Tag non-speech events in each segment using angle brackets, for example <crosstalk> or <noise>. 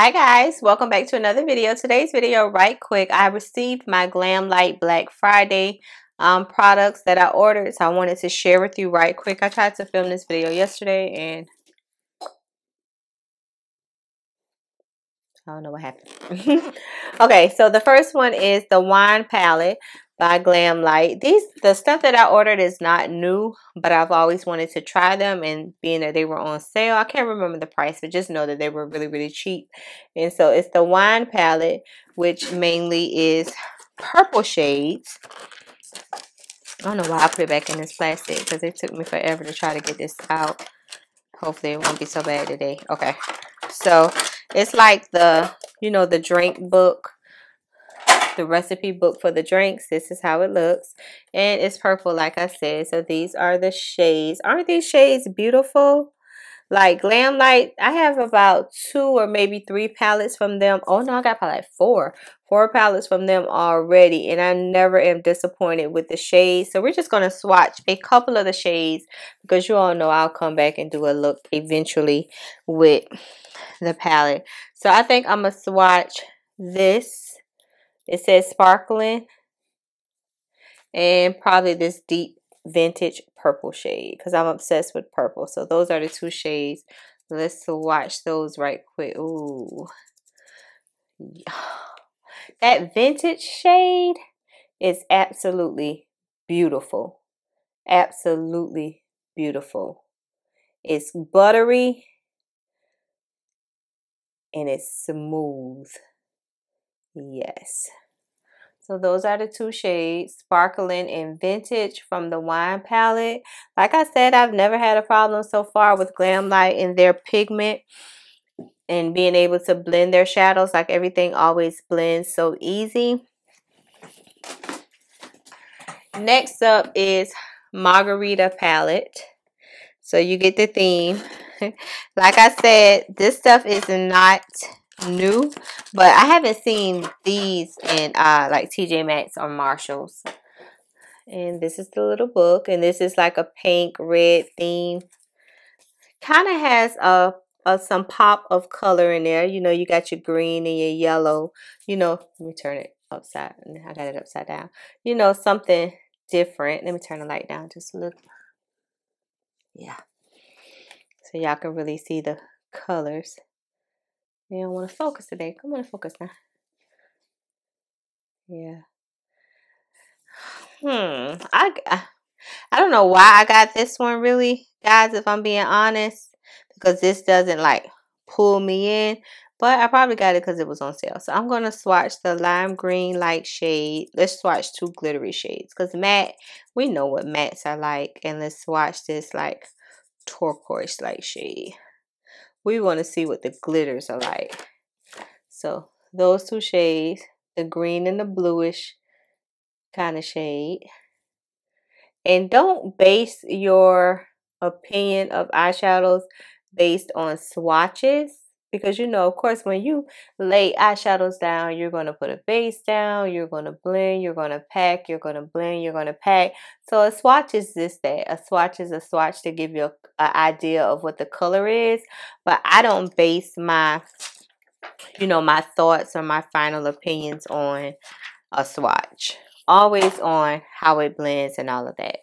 Hi guys, welcome back to another video. Today's video, right quick, I received my Glam Lite Black Friday um, products that I ordered. So I wanted to share with you right quick. I tried to film this video yesterday and I don't know what happened. <laughs> okay, so the first one is the wine palette by Glam Lite. These the stuff that I ordered is not new, but I've always wanted to try them and being that they were on sale, I can't remember the price, but just know that they were really, really cheap. And so it's the wine palette, which mainly is purple shades. I don't know why I put it back in this plastic because it took me forever to try to get this out. Hopefully it won't be so bad today. Okay. So it's like the, you know, the drink book the recipe book for the drinks. This is how it looks. And it's purple, like I said. So these are the shades. Aren't these shades beautiful? Like Glam Lite, I have about two or maybe three palettes from them. Oh no, I got probably like four. Four palettes from them already. And I never am disappointed with the shades. So we're just going to swatch a couple of the shades. Because you all know I'll come back and do a look eventually with the palette. So I think I'm going to swatch this it says sparkling and probably this deep vintage purple shade because I'm obsessed with purple. So those are the two shades. Let's watch those right quick. Ooh. <sighs> That vintage shade is absolutely beautiful. Absolutely beautiful. It's buttery and it's smooth. Yes. So those are the two shades, Sparkling and Vintage from the Wine Palette. Like I said, I've never had a problem so far with Glam Lite and their pigment and being able to blend their shadows. Like everything always blends so easy. Next up is Margarita Palette. So you get the theme. <laughs> like I said, this stuff is not new, but I haven't seen these in uh, like TJ Maxx or Marshalls. And this is the little book, and this is like a pink red theme. Kind of has a, a some pop of color in there. You know, you got your green and your yellow. You know, let me turn it upside. I got it upside down. You know, something different. Let me turn the light down just a little. Yeah. So y'all can really see the colors. You don't want to focus today. Come on, focus now. Yeah. <sighs> Hmm. I I don't know why I got this one really, guys. If I'm being honest, because this doesn't like pull me in. But I probably got it because it was on sale. So I'm going to swatch the lime green light shade. Let's swatch two glittery shades. Because matte, we know what mattes are like. And let's swatch this like turquoise light shade we want to see what the glitters are like. So those two shades, the green and the bluish kind of shade. And don't base your opinion of eyeshadows based on swatches because you know of course when you lay eyeshadows down you're going to put a base down you're going to blend you're going to pack you're going to blend you're going to pack. So a swatch is this that a swatch is a swatch to give you an idea of what the color is but i don't base my you know my thoughts or my final opinions on a swatch always on how it blends and all of that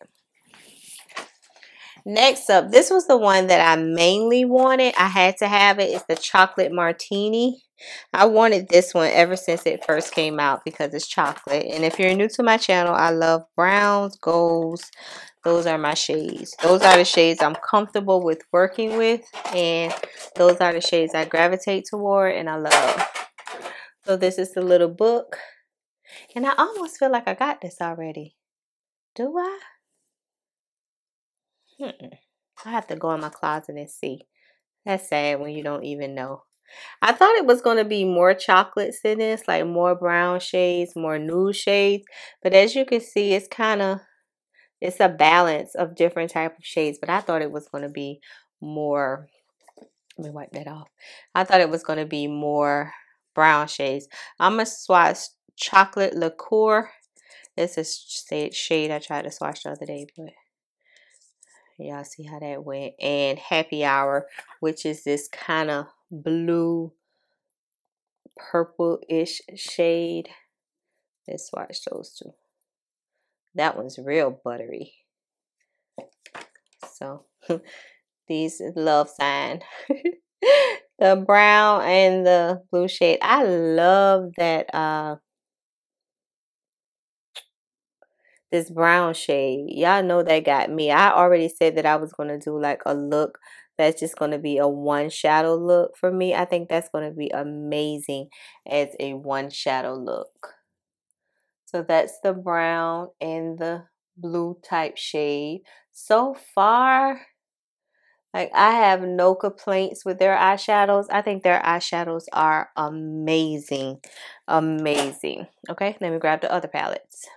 Next up, this was the one that I mainly wanted. I had to have it. It's the chocolate martini. I wanted this one ever since it first came out because it's chocolate. And if you're new to my channel, I love browns, golds. Those are my shades. Those are the shades I'm comfortable with working with. And those are the shades I gravitate toward and I love. So this is the little book. And I almost feel like I got this already. Do I? Hmm. I have to go in my closet and see. That's sad when you don't even know. I thought it was going to be more chocolates in this, like more brown shades, more nude shades. But as you can see, it's kind of, it's a balance of different type of shades. But I thought it was going to be more, let me wipe that off. I thought it was going to be more brown shades. I'm going to swatch chocolate liqueur. This is shade I tried to swatch the other day, but Y'all see how that went. And Happy Hour, which is this kind of blue purple-ish shade. Let's swatch those two. That one's real buttery. So <laughs> these love sign. <laughs> the brown and the blue shade. I love that uh this brown shade. Y'all know that got me. I already said that I was going to do like a look that's just going to be a one shadow look for me. I think that's going to be amazing as a one shadow look. So that's the brown and the blue type shade. So far, like I have no complaints with their eyeshadows. I think their eyeshadows are amazing. Amazing. Okay, let me grab the other palettes.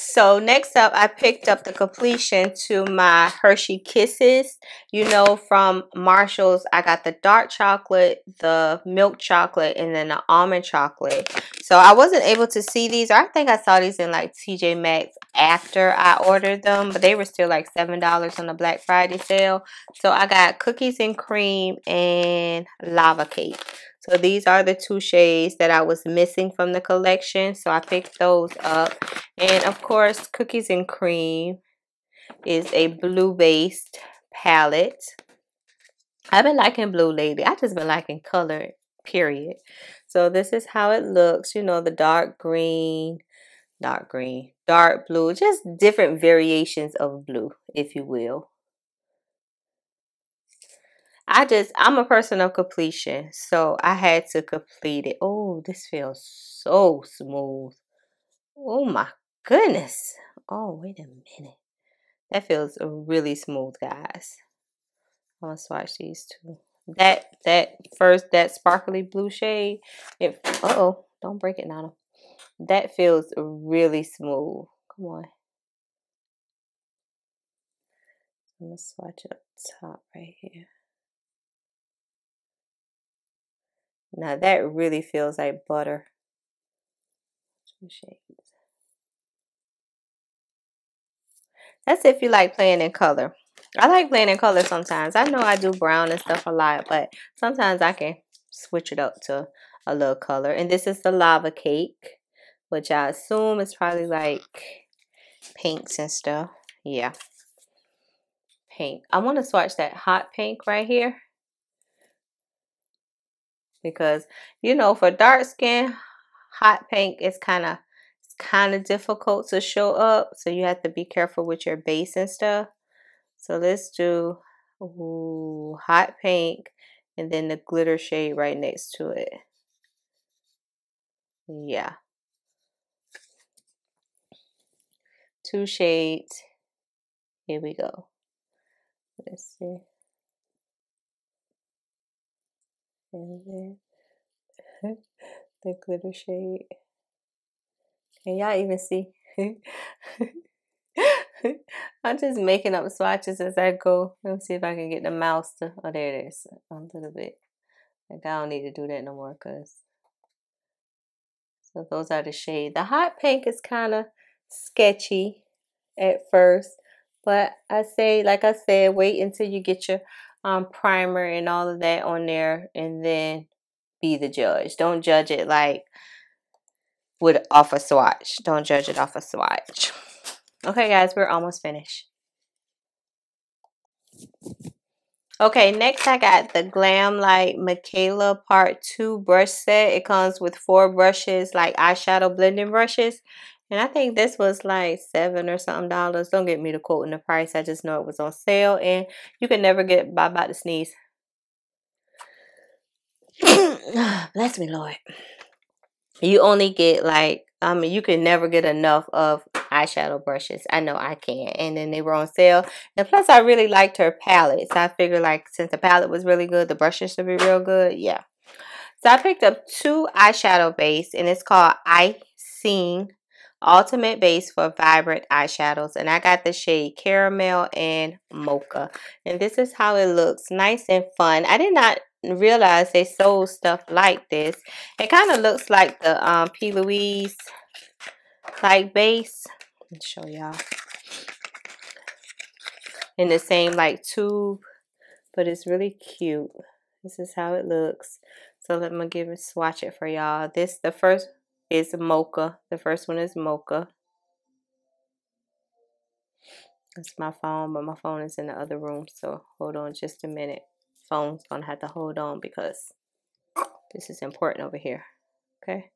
So next up, I picked up the completion to my Hershey Kisses. You know, from Marshalls, I got the dark chocolate, the milk chocolate, and then the almond chocolate. So I wasn't able to see these. I think I saw these in like TJ Maxx after I ordered them, but they were still like $7 on the Black Friday sale. So I got cookies and cream and lava cake. So these are the two shades that I was missing from the collection. So I picked those up. And of course, Cookies and Cream is a blue-based palette. I've been liking blue lately. I just been liking color, period. So this is how it looks. You know, the dark green, dark green, dark blue, just different variations of blue, if you will. I just, I'm a person of completion. So I had to complete it. Oh, this feels so smooth. Oh my goodness. Oh, wait a minute. That feels really smooth, guys. I'm gonna swatch these two. That that first that sparkly blue shade. If uh oh, don't break it, Nana. That feels really smooth. Come on. I'm gonna swatch it up top right here. Now that really feels like butter. Two shades. That's if you like playing in color. I like playing in color sometimes. I know I do brown and stuff a lot, but sometimes I can switch it up to a little color. And this is the lava cake, which I assume is probably like pinks and stuff. Yeah. Pink. I want to swatch that hot pink right here because you know for dark skin hot pink is kind of kind of difficult to show up so you have to be careful with your base and stuff. So let's do ooh, hot pink and then the glitter shade right next to it. Yeah. Two shades. Here we go. Let's see <laughs> the glitter shade. Can y'all even see? <laughs> I'm just making up swatches as I go. Let me see if I can get the mouse to, oh there it is, a little bit. Like I don't need to do that no more because, so those are the shade. The hot pink is kind of sketchy at first, but I say, like I said, wait until you get your um, primer and all of that on there and then be the judge. Don't judge it like with off a swatch. Don't judge it off a swatch. Okay, guys, we're almost finished. Okay, next I got the Glam Lite Mikayla Part 2 brush set. It comes with four brushes, like eyeshadow blending brushes. And I think this was like seven or something dollars. Don't get me to quote in the price. I just know it was on sale. And you can never get by about to sneeze. <clears throat> Bless me, Lord. You only get like, I mean, you can never get enough of eyeshadow brushes. I know I can. And then they were on sale. And plus, I really liked her palette. So I figured like, since the palette was really good, the brushes should be real good. Yeah. So I picked up two eyeshadow base. And it's called I Sing ultimate base for vibrant eyeshadows and I got the shade caramel and mocha. And this is how it looks nice and fun. I did not realize they sold stuff like this. It kind of looks like the um, P. Louise like base. Let me show y'all. In the same like tube but it's really cute. This is how it looks. So let me give it swatch it for y'all. This the first is mocha. The first one is mocha. That's my phone, but my phone is in the other room. So hold on just a minute. Phone's gonna have to hold on because this is important over here. Okay.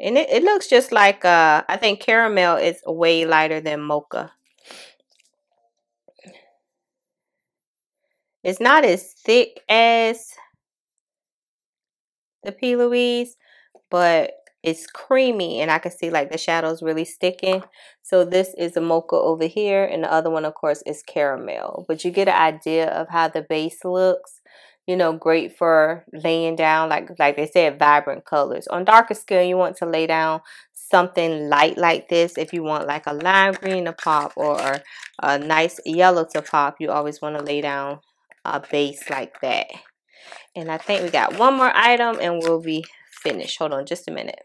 And it, it looks just like uh I think caramel is way lighter than mocha. It's not as thick as the P. Louise, but it's creamy and I can see like the shadows really sticking. So this is a mocha over here and the other one of course is caramel. But you get an idea of how the base looks. You know, great for laying down like like they said vibrant colors. On darker skin you want to lay down something light like this if you want like a lime green to pop or a nice yellow to pop you always want to lay down a base like that and I think we got one more item and we'll be finished hold on just a minute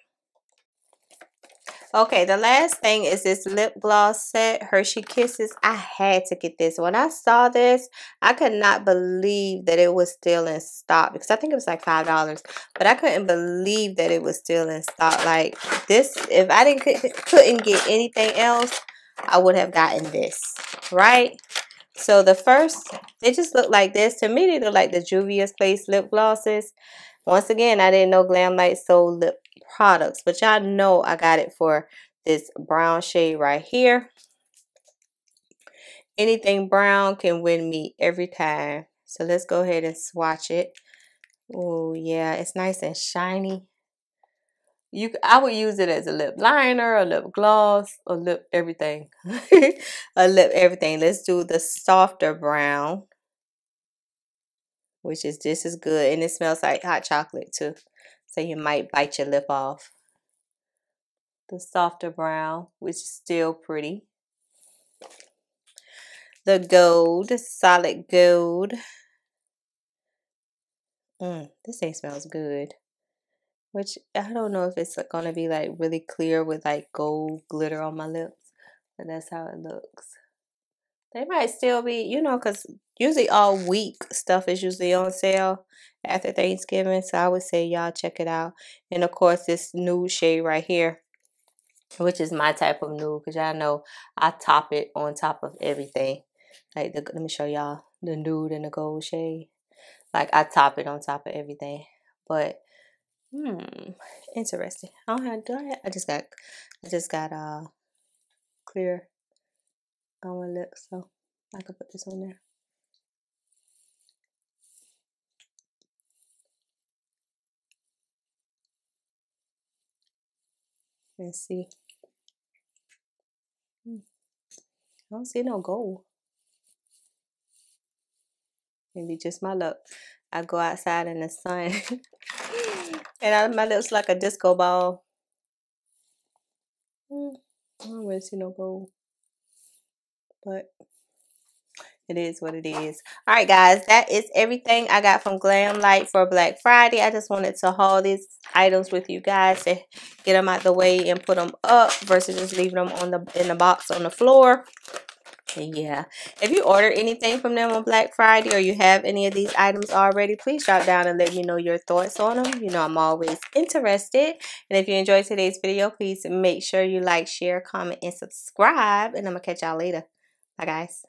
Okay, the last thing is this lip gloss set, Hershey Kisses. I had to get this. When I saw this, I could not believe that it was still in stock because I think it was like $5. But I couldn't believe that it was still in stock. Like this, if I didn't couldn't get anything else, I would have gotten this, right? So the first, they just look like this. To me, they look like the Juvia's Place lip glosses. Once again, I didn't know Glam Lite sold lip products. But y'all know I got it for this brown shade right here. Anything brown can win me every time. So let's go ahead and swatch it. Oh yeah, it's nice and shiny. You, I would use it as a lip liner, a lip gloss, a lip everything. <laughs> a lip everything. Let's do the softer brown. Which is just as good. And it smells like hot chocolate too. So you might bite your lip off. The softer brown, which is still pretty. The gold, solid gold. Mm, this thing smells good. Which I don't know if it's going to be like really clear with like gold glitter on my lips. But that's how it looks. They might still be, you know, because usually all week stuff is usually on sale after Thanksgiving. So I would say y'all check it out. And of course, this nude shade right here, which is my type of nude, because y'all know I top it on top of everything. Like, the, let me show y'all the nude and the gold shade. Like, I top it on top of everything. But, hmm, interesting. I don't have, do I, have, I just got, I just got, uh, clear on my lips, so I can put this on there. Let's see. Hmm. I don't see no gold. Maybe just my luck. I go outside in the sun <laughs> and I, my lips like a disco ball. Hmm. I don't really see no gold. But it is what it is. All right, guys, that is everything I got from Glam Lite for Black Friday. I just wanted to haul these items with you guys to get them out the way and put them up versus just leaving them on the in the box on the floor. And yeah, if you order anything from them on Black Friday or you have any of these items already, please drop down and let me know your thoughts on them. You know, I'm always interested. And if you enjoyed today's video, please make sure you like, share, comment, and subscribe. And I'm going to catch y'all later. Bye, guys.